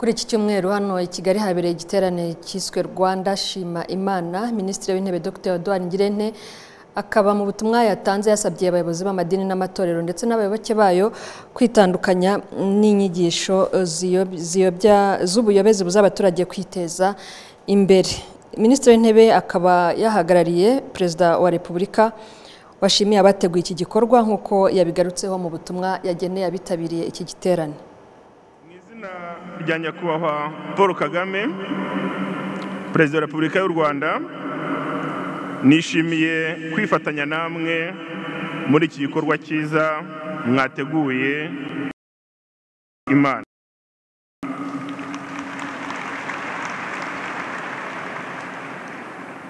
kuri iki cyumweru hano i kigali habereye igiterane cyiswe rwanda shima imana minisitiri w'intebe dr. Edouard ngirente akaba mu butumwa yatanze yasabye abayobozi b'amadini n'amatorero ndetse n'abayoboke bayo kwitandukanya n'inyigisho z'ubuyobe zibuza abaturage kwiteza imbere. Minisitiri w'intebe akaba yahagarariye perezida wa repubulika washimiye abateguye iki gikorwa nk'uko yabigarutseho mu butumwa yageneye abitabiriye iki giterane. Izina rya nyakubahwa paul kagame perezida wa repubulika y'u rwanda nishimiye kwifatanya namwe muri iki gikorwa cyiza mwateguye imana.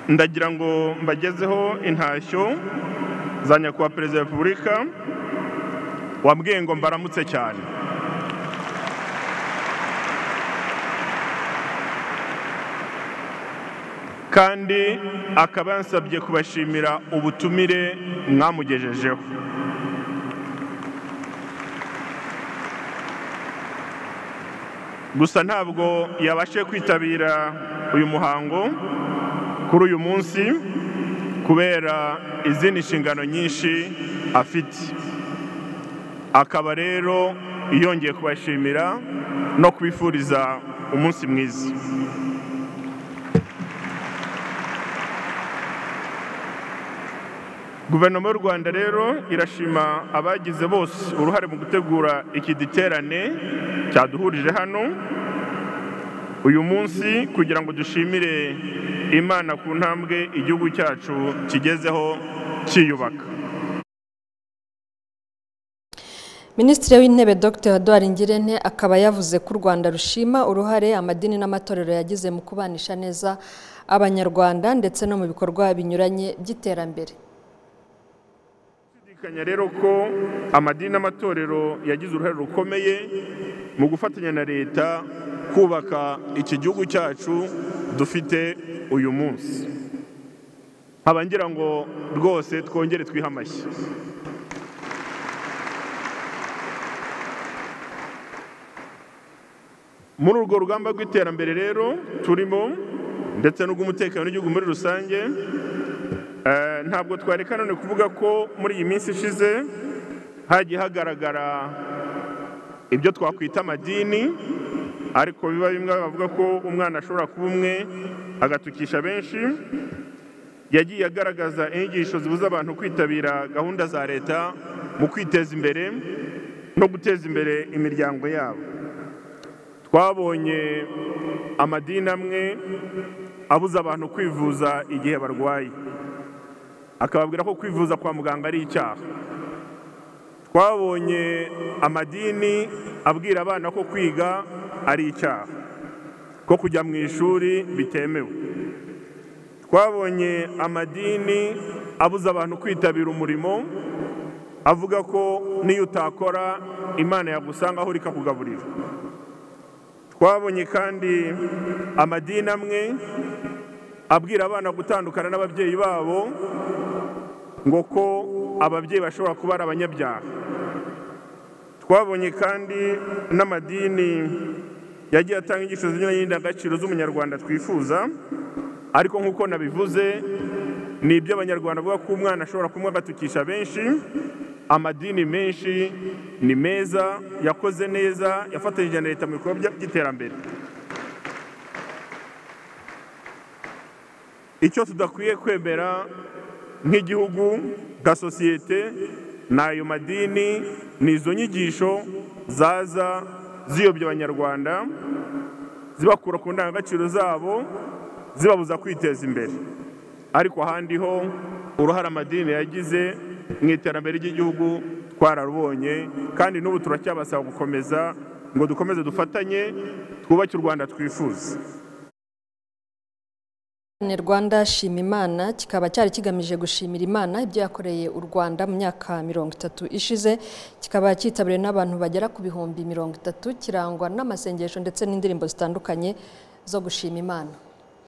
Ndagira ngo mbagezeho intashyo za nyakubahwa perezida wa repubulika wambwiye ngo mbaramutse cyane. Kandi akaba yansabye kubashimira ubutumire mwamugejejeho. Gusa ntabwo yabashe kwitabira uyu muhango kuri uyu munsi kubera izindi nshingano nyinshi afite. Akaba rero yongeye kubashimira no kubifuriza umunsi mwiza. Guverinoma y'u rwanda rero irashima abagize bose uruhare mu gutegura iki giterane cyaduhurije hano uyu munsi kugira ngo dushimire imana ku ntambwe igihugu cyacu kigezeho cyiyubaka minisitiri w'intebe dr. Edouard ngirente akaba yavuze ko u rwanda rushima uruhare amadini n'amatorero yagize mu kubanisha neza abanyarwanda ndetse no mu bikorwa binyuranye by'iterambere. Dushidikanya rero ko amadini n'amatorero yagize uruhare rukomeye mu gufatanya na leta kubaka iki gihugu cyacu dufite uyu munsi. Nkaba ngira ngo rwose twongere twihe amashyi. Muri urwo rugamba rw'iterambere rero turimo ndetse n'urw'umutekano w'igihugu muri rusange ntabwo twareka none kuvuga ko muri iyi minsi ishize hagiye hagaragara ibyo twakwita amadini ariko biba bimwe bavuga ko umwana ashobora kuba umwe agatukisha benshi. Yagiye agaragaza inyigisho zibuza abantu kwitabira gahunda za leta mu kwiteza imbere no guteza imbere imiryango yabo. Twabonye amadini amwe abuza abantu kwivuza igihe barwaye. Akababwira ko kwivuza kwa muganga ari icyaha. Twabonye amadini abwira abana ko kwiga ari icyaha ko kujya mu ishuri bitemewe. Twabonye amadini abuza abantu kwitabira umurimo avuga ko n'iyo utakora imana yagusangaho ikakugaburira. Twabonye kandi amadini amwe abwira abana gutandukana n'ababyeyi babo ngo ko ababyeyi bashobora kuba ari abanyabyaha. Twabonye kandi n'amadini yagiye atanga inyigisho zinyuranye n'indangagaciro z'umunyarwanda twifuza ariko nk'uko nabivuze ni ibyo abanyarwanda bavuga ko umwana ashobora kumwe agatukisha benshi amadini menshi ni meza yakoze neza yafatanyije na leta mu bikorwa by'iterambere. Icyo tudakwiye kwemera nk'igihugu nka sosiyete ni ayo madini ni izo nyigisho zaza ziyobya abanyarwanda zibakura ku ndangagaciro zabo zibabuza kwiteza imbere. Ariko ahandi ho uruhare amadini yagize mu iterambere ry'igihugu twararubonye kandi n'ubu turacyabasaba gukomeza ngo dukomeze dufatanye twubake u rwanda twifuza rwanda shima imana kikaba cyari kigamije gushimira imana ibyo yakoreye u rwanda mu myaka mirongo itatu ishize. Kikaba cyitabiriwe n'abantu bagera ku bihumbi mirongo itatu kirangwa n'amasengesho ndetse n'indirimbo zitandukanye zo gushima imana.